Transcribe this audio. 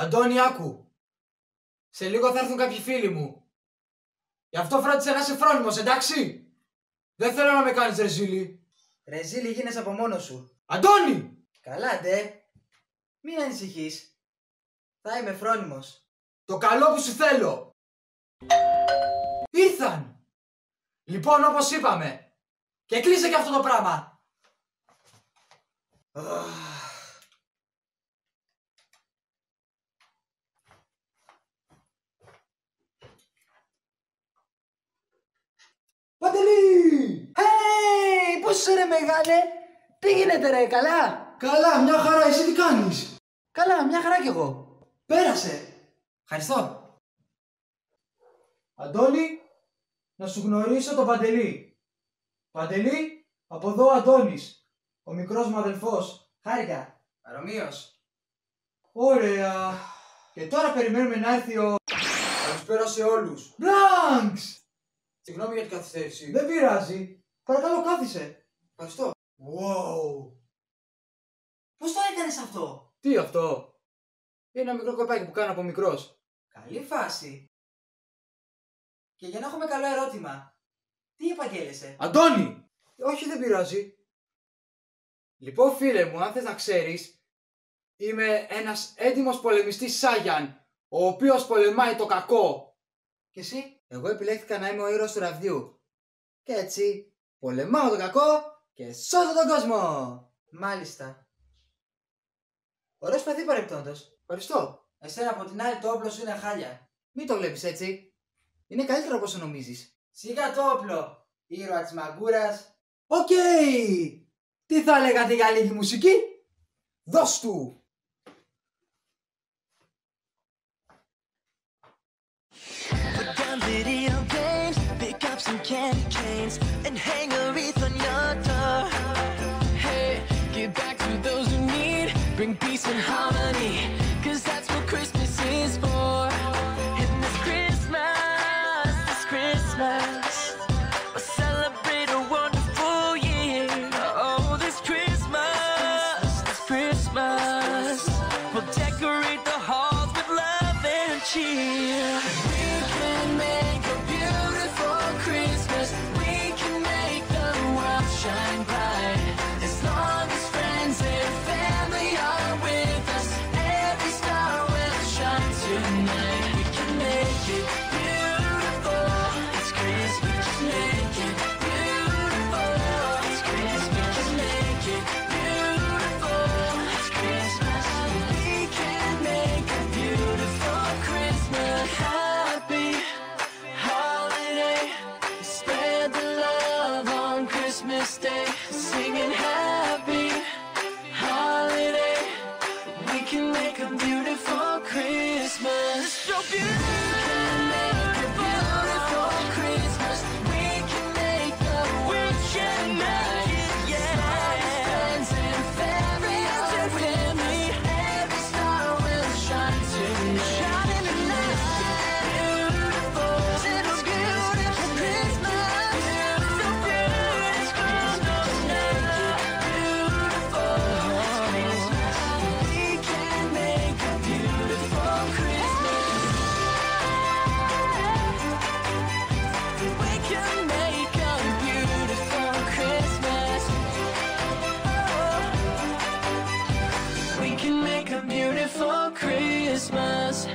Αντώνη, άκου. Σε λίγο θα έρθουν κάποιοι φίλοι μου. Γι' αυτό φρόντισε να είσαι φρόνιμος, εντάξει; Δεν θέλω να με κάνεις ρεζίλη. Ρεζίλη γίνεσαι από μόνος σου. Αντώνη! Καλά, ντε. Μην ανησυχείς. Θα είμαι φρόνιμος. Το καλό που σου θέλω. Ήρθαν. Λοιπόν, όπως είπαμε. Και κλείσε και αυτό το πράγμα. Παντελή! Hey, πώς είσαι ρε μεγάλε. Τι γίνεται ρε, καλά; Καλά, μια χαρά, εσύ τι κάνεις; Καλά, μια χαρά κι εγώ. Πέρασε. Ευχαριστώ. Αντώνη, να σου γνωρίσω τον Παντελή. Παντελή, από εδώ ο Αντώνης, ο μικρός μου αδελφός. Χάρηκα. Ρωμίος. Ωραία. Και τώρα περιμένουμε να έρθει ο... Καλησπέρα σε όλους. Μπλάνξ! Συγγνώμη για την καθυστέρηση. Δεν πειράζει. Παρακαλώ κάθισε. Ευχαριστώ. Wow. Πώς το έκανες αυτό; Τι αυτό; Είναι ένα μικρό κοπάκι που κάνω από μικρός. Καλή φάση. Και για να έχουμε καλό ερώτημα. Τι επαγγέλεσαι; Αντώνη! Όχι δεν πειράζει. Λοιπόν φίλε μου, αν θες να ξέρεις, είμαι ένας έντιμος πολεμιστής Σάγιαν, ο οποίος πολεμάει το κακό. Και εσύ; Εγώ επιλέχθηκα να είμαι ο ήρωας του ραβδιού. Και έτσι, πολεμάω το κακό και σώζω τον κόσμο. Μάλιστα. Ωραίος παιδί παρεπτόντος. Ευχαριστώ. Εσένα από την άλλη το όπλο σου είναι χάλια. Μην το βλέπεις έτσι. Είναι καλύτερο από όσο νομίζεις. Σιγά το όπλο. Ήρωα της μαγκούρας. Οκ! Τι θα λέγατε για λίγη μουσική; Δώσ' του! Put down video games, pick up some candy canes, peace and harmony, Thank you. Christmas.